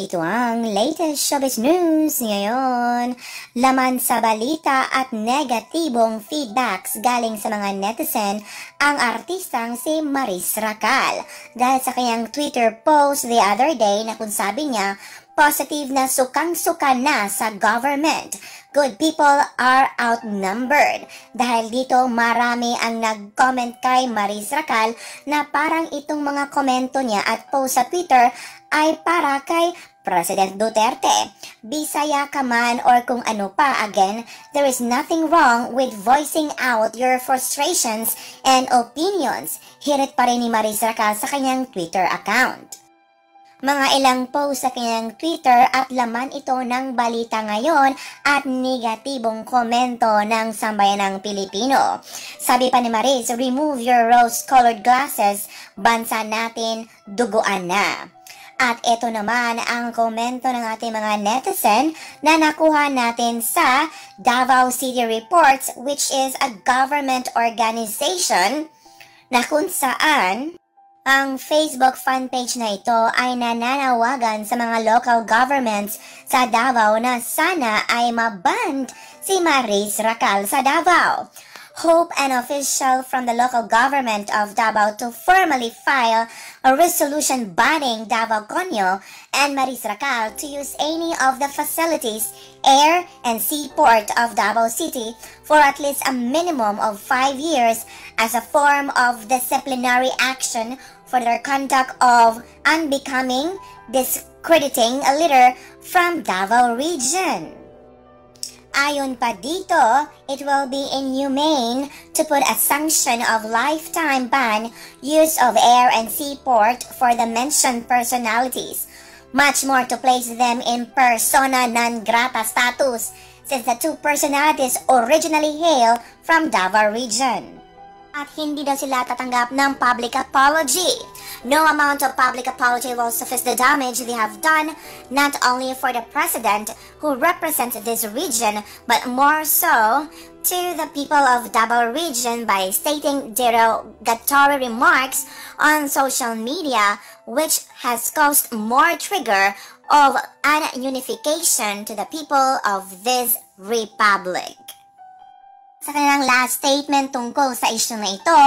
Ito ang latest showbiz news ngayon. Laman sa balita at negatibong feedbacks galing sa mga netizen ang artistang si Maris Racal. Dahil sa kanyang Twitter post the other day na kung sabi niya, positive na sukang-suka na sa government. Good people are outnumbered. Dahil dito marami ang nag-comment kay Maris Racal na parang itong mga komento niya at post sa Twitter ay para kay President Duterte. Bisaya ka man or kung ano pa, again, there is nothing wrong with voicing out your frustrations and opinions. Hirit pa rin ni Maris Racal sa kanyang Twitter account. Mga ilang post sa kanyang Twitter at laman ito ng balita ngayon at negatibong komento ng sambayanang Pilipino. Sabi pa ni Maris, remove your rose-colored glasses, bansa natin, duguan na. At ito naman ang komento ng ating mga netizen na nakuha natin sa Davao City Reports which is a government organization na kung saan ang Facebook fanpage na ito ay nananawagan sa mga local governments sa Davao na sana ay maband si Maris Racal sa Davao hope an official from the local government of Davao to formally file a resolution banning Davao Conyo and Maris Racal to use any of the facilities, air and seaport of Davao City for at least a minimum of five years as a form of disciplinary action for their conduct of unbecoming, discrediting a leader from Davao region. Ayon pa dito, it will be inhumane to put a sanction of lifetime ban use of air and seaport for the mentioned personalities, much more to place them in persona non grata status since the two personalities originally hail from Davao region. At hindi daw sila tatanggap ng public apology. No amount of public apology will suffice the damage they have done, not only for the president who represents this region, but more so to the people of Davao region by stating derogatory remarks on social media, which has caused more trigger of ununification to the people of this republic. Sa kanilang last statement tungkol sa issue na ito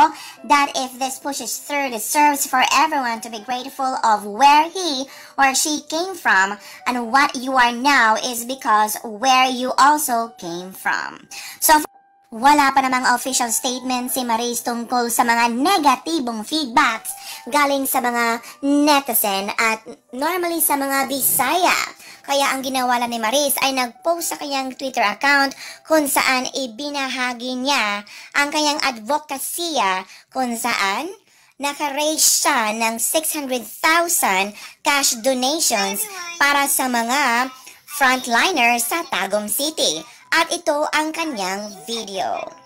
that if this pushes through, deserves for everyone to be grateful of where he or she came from and what you are now is because where you also came from. So, wala pa namang official statement si Maris tungkol sa mga negatibong feedbacks galing sa mga netizen at normally sa mga Bisaya. Kaya ang ginawa lang ni Maris ay nag-post sa kanyang Twitter account kung saan ibinahagi niya ang kanyang advokasya kung saan naka-raise siya ng 600,000 cash donations para sa mga frontliners sa Tagum City. At ito ang kanyang video.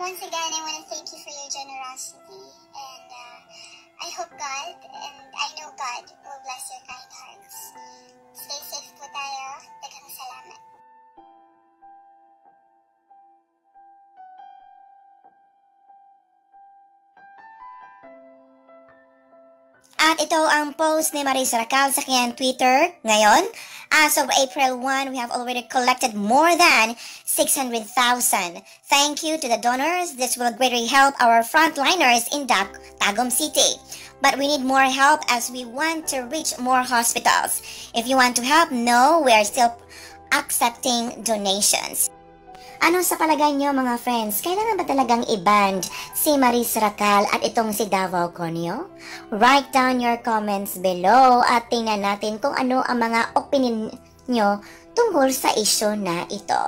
Once again, I want to thank you for your generosity. And uh, I hope God, and I know God, will bless your kind hearts. Stay At ito ang post ni Maris Racal sa kanyang Twitter ngayon. As of April 1, we have already collected more than 600,000. Thank you to the donors. This will greatly help our frontliners in Tagum City. But we need more help as we want to reach more hospitals. If you want to help, no, we are still accepting donations. Ano sa palagay nyo mga friends? Kailangan ba talagang i-band si Maris Racal at itong si Davao Conyo? Write down your comments below at tingnan natin kung ano ang mga opinion nyo tungkol sa isyo na ito.